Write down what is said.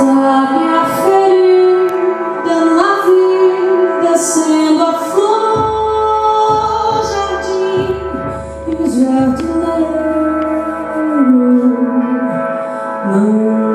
Sabe a ferida na vida sendo a flor, jardim e o jardineiro não